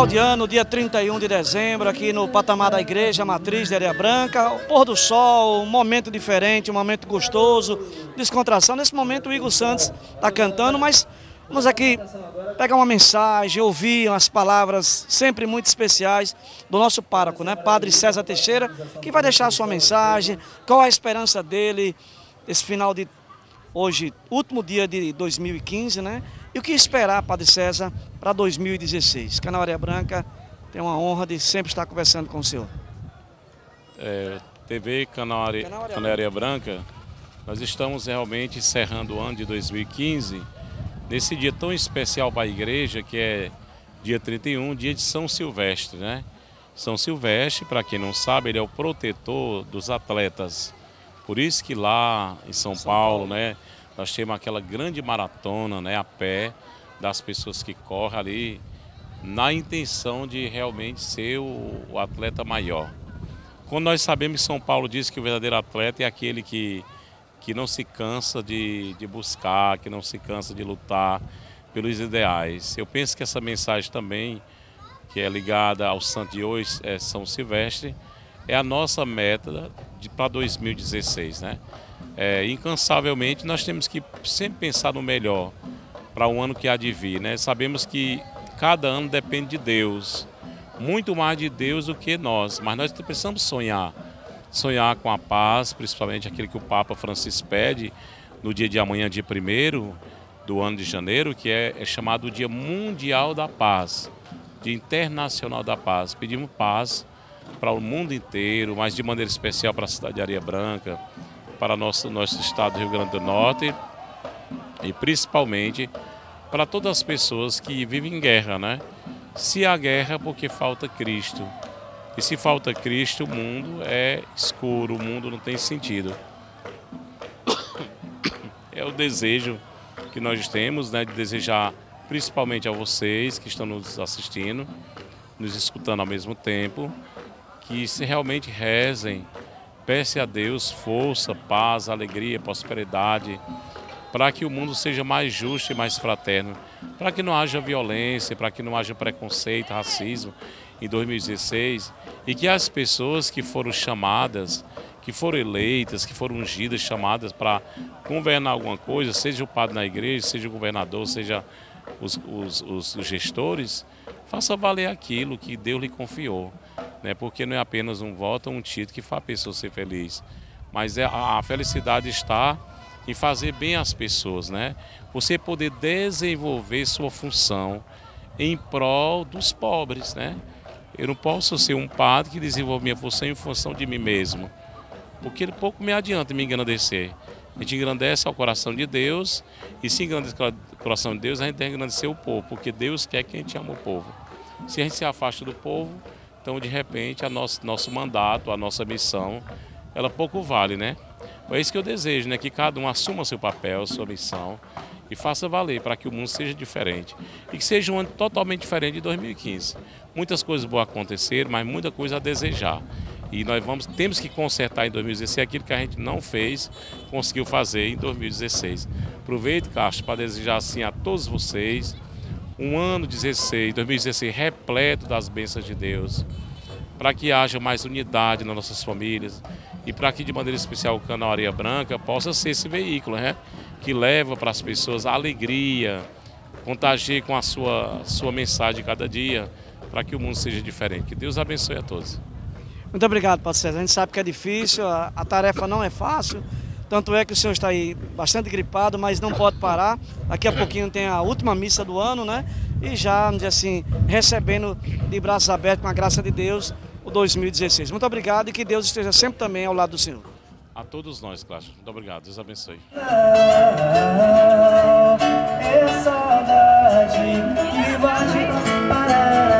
final de ano, dia 31 de dezembro, aqui no patamar da igreja matriz de Areia Branca, pôr do sol, um momento diferente, um momento gostoso, descontração. Nesse momento o Igor Santos está cantando, mas vamos aqui pegar uma mensagem, ouvir umas palavras sempre muito especiais do nosso pároco, né? Padre César Teixeira, que vai deixar a sua mensagem, qual a esperança dele esse final de hoje, último dia de 2015, né? E o que esperar, Padre César, para 2016? Canal Areia Branca tem uma honra de sempre estar conversando com o senhor. É, TV Canal Areia, Canal Areia, Canal Areia Branca, nós estamos realmente encerrando o ano de 2015 nesse dia tão especial para a igreja, que é dia 31, dia de São Silvestre, né? São Silvestre, para quem não sabe, ele é o protetor dos atletas. Por isso que lá em São, São Paulo, Paulo, né, nós temos aquela grande maratona né, a pé das pessoas que correm ali na intenção de realmente ser o, o atleta maior. Quando nós sabemos que São Paulo diz que o verdadeiro atleta é aquele que, que não se cansa de, de buscar, que não se cansa de lutar pelos ideais. Eu penso que essa mensagem também, que é ligada ao santo de hoje, é São Silvestre, é a nossa meta para 2016, né? É, incansavelmente nós temos que sempre pensar no melhor para o ano que há de vir. Né? Sabemos que cada ano depende de Deus, muito mais de Deus do que nós, mas nós precisamos sonhar. Sonhar com a paz, principalmente aquele que o Papa Francisco pede no dia de amanhã, dia 1 do ano de janeiro, que é, é chamado Dia Mundial da Paz, Dia Internacional da Paz. Pedimos paz para o mundo inteiro, mas de maneira especial para a cidade de Areia Branca, para nosso, nosso estado do Rio Grande do Norte e principalmente para todas as pessoas que vivem em guerra, né? Se há guerra, porque falta Cristo. E se falta Cristo, o mundo é escuro, o mundo não tem sentido. É o desejo que nós temos, né, de desejar principalmente a vocês que estão nos assistindo, nos escutando ao mesmo tempo, que se realmente rezem Peça a Deus força, paz, alegria, prosperidade, para que o mundo seja mais justo e mais fraterno, para que não haja violência, para que não haja preconceito, racismo em 2016 e que as pessoas que foram chamadas, que foram eleitas, que foram ungidas, chamadas para governar alguma coisa, seja o padre na igreja, seja o governador, seja os, os, os gestores, faça valer aquilo que Deus lhe confiou né? porque não é apenas um voto ou um título que faz a pessoa ser feliz, mas é, a felicidade está em fazer bem às pessoas, né? Você poder desenvolver sua função em prol dos pobres, né? Eu não posso ser um padre que desenvolve minha função em função de mim mesmo, porque pouco me adianta me engrandecer. A gente engrandece ao coração de Deus e se engrandece ao coração de Deus, a gente tem que engrandecer o povo, porque Deus quer que a gente ame o povo. Se a gente se afasta do povo, então, de repente, a nosso, nosso mandato, a nossa missão, ela pouco vale, né? É isso que eu desejo, né? Que cada um assuma seu papel, sua missão e faça valer para que o mundo seja diferente. E que seja um ano totalmente diferente de 2015. Muitas coisas boas aconteceram, mas muita coisa a desejar. E nós vamos, temos que consertar em 2016 aquilo que a gente não fez, conseguiu fazer em 2016. Aproveito, Castro, para desejar assim a todos vocês um ano 16, 2016 repleto das bênçãos de Deus, para que haja mais unidade nas nossas famílias e para que de maneira especial o canal Areia Branca possa ser esse veículo, né? Que leva para as pessoas a alegria, contagie com a sua, sua mensagem cada dia, para que o mundo seja diferente. Que Deus abençoe a todos. Muito obrigado, Pastor César. A gente sabe que é difícil, a, a tarefa não é fácil. Tanto é que o senhor está aí bastante gripado, mas não pode parar. Daqui a pouquinho tem a última missa do ano, né? E já, vamos dizer assim, recebendo de braços abertos, com a graça de Deus, o 2016. Muito obrigado e que Deus esteja sempre também ao lado do senhor. A todos nós, Cláudio. Muito obrigado. Deus abençoe. É saudade que bate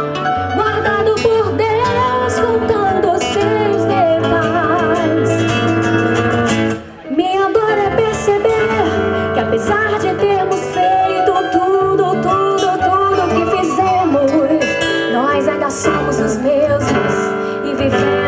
somos os mesmos e vivemos.